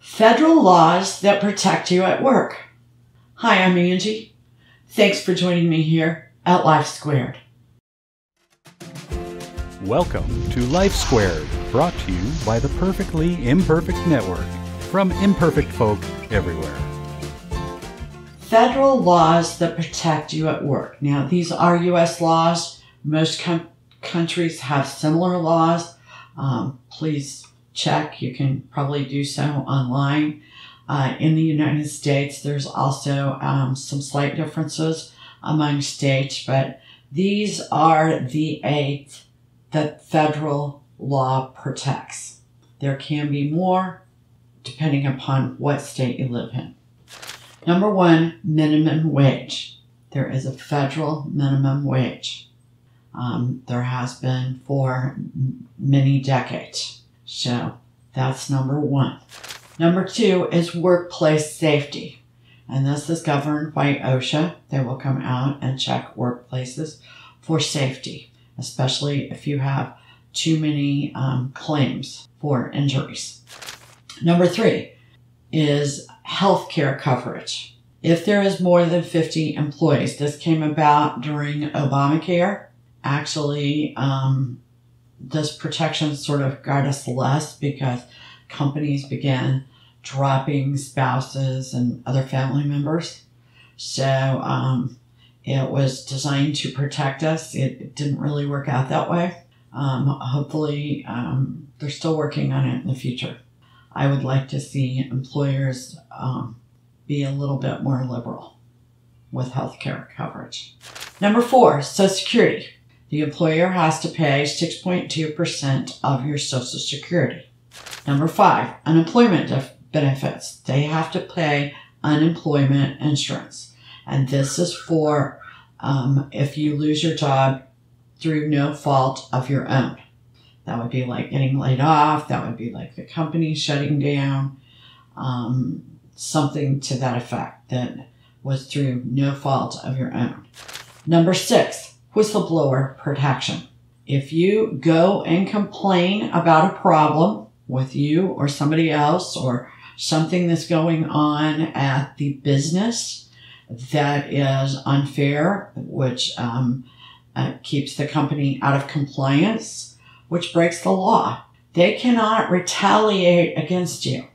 Federal laws that protect you at work. Hi, I'm Angie. Thanks for joining me here at Life Squared. Welcome to Life Squared, brought to you by the Perfectly Imperfect Network from imperfect folk everywhere. Federal laws that protect you at work. Now, these are U.S. laws. Most com- countries have similar laws. Um, please check. You can probably do so online. Uh, in the United States, there's also um, some slight differences among states, but these are the eight that federal law protects. There can be more depending upon what state you live in. Number one, minimum wage. There is a federal minimum wage. Um, there has been for many decades. So that's number one. Number two is workplace safety. And this is governed by OSHA. They will come out and check workplaces for safety, especially if you have too many um, claims for injuries. Number three is healthcare coverage. If there is more than 50 employees, this came about during Obamacare. Actually, um, this protection sort of got us less because companies began dropping spouses and other family members. So um, it was designed to protect us. It, it, didn't really work out that way. Um, hopefully, um, they're still working on it in the future. I would like to see employers um, be a little bit more liberal with healthcare coverage. Number four, Social Security. The employer has to pay 6.2% of your Social Security. Number five, unemployment benefits. They have to pay unemployment insurance. And this is for um, if you lose your job through no fault of your own. That would be like getting laid off. That would be like the company shutting down. Um, something to that effect that was through no fault of your own. Number six, whistleblower protection. If you go and complain about a problem with you or somebody else or something that's going on at the business that is unfair, which um, uh, keeps the company out of compliance, which breaks the law, they cannot retaliate against you.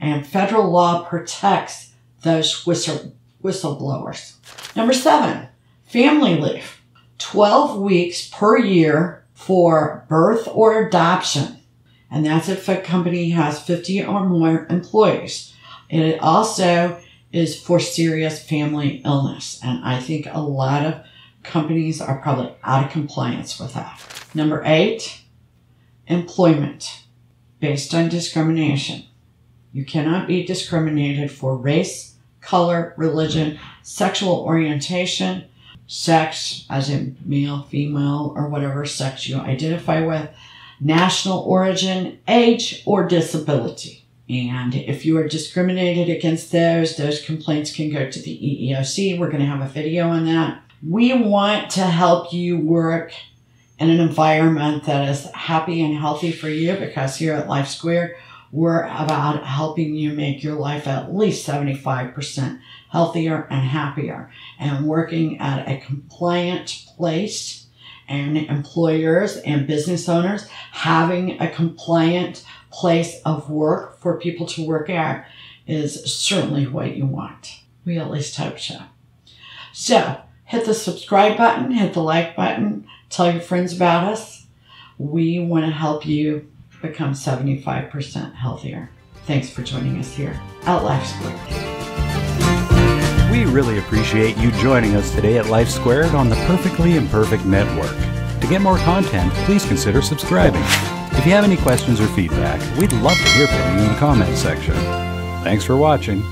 And federal law protects those whistle, whistleblowers. Number seven, family leave. 12 weeks per year for birth or adoption. And that's if a company has 50 or more employees. And it also is for serious family illness. And I think a lot of companies are probably out of compliance with that. Number eight, employment based on discrimination. You cannot be discriminated for race, color, religion, sexual orientation, sex, as in male, female, or whatever sex you identify with, national origin, age, or disability. And if you are discriminated against those, those complaints can go to the EEOC. We're going to have a video on that. We want to help you work in an environment that is happy and healthy for you because here at Life Square, we're about helping you make your life at least 75% healthier and happier and working at a compliant place and employers and business owners having a compliant place of work for people to work at is certainly what you want. We at least hope so. So hit the subscribe button, hit the like button, tell your friends about us. We want to help you become 75% healthier. Thanks for joining us here at Life Squared. We really appreciate you joining us today at Life Squared on the Perfectly Imperfect Network. To get more content, please consider subscribing. If you have any questions or feedback, we'd love to hear from you in the comments section. Thanks for watching.